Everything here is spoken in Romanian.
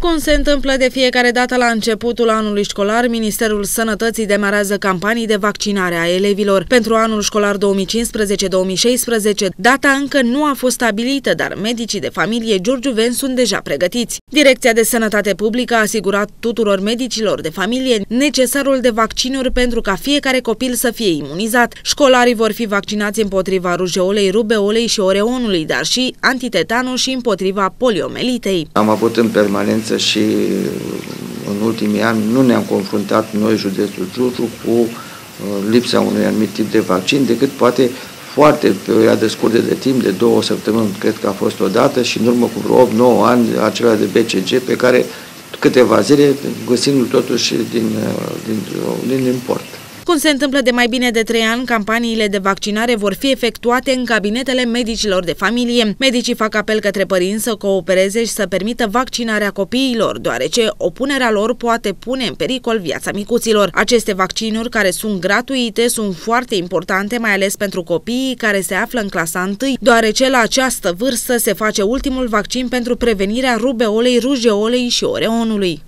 Cum se întâmplă de fiecare dată la începutul anului școlar, Ministerul Sănătății demarează campanii de vaccinare a elevilor. Pentru anul școlar 2015-2016, data încă nu a fost stabilită, dar medicii de familie giurgiuveni sunt deja pregătiți. Direcția de Sănătate Publică a asigurat tuturor medicilor de familie necesarul de vaccinuri pentru ca fiecare copil să fie imunizat. Școlarii vor fi vaccinați împotriva rujeolei, rubeolei și oreonului, dar și antitetanul și împotriva poliomelitei. Am avut în permanență și în ultimii ani nu ne-am confruntat noi, județul Giurgiu, cu uh, lipsa unui anumit tip de vaccin, decât poate foarte pe o perioadă scurtă de timp, de două săptămâni, cred că a fost odată, și în urmă cu vreo 8-9 ani, acela de BCG, pe care câteva zile găsim totuși din, uh, din, din import. Cum se întâmplă de mai bine de trei ani, campaniile de vaccinare vor fi efectuate în cabinetele medicilor de familie. Medicii fac apel către părinți să coopereze și să permită vaccinarea copiilor, deoarece opunerea lor poate pune în pericol viața micuților. Aceste vaccinuri, care sunt gratuite, sunt foarte importante, mai ales pentru copiii care se află în clasa 1, deoarece la această vârstă se face ultimul vaccin pentru prevenirea rubeolei, rujeolei și oreonului.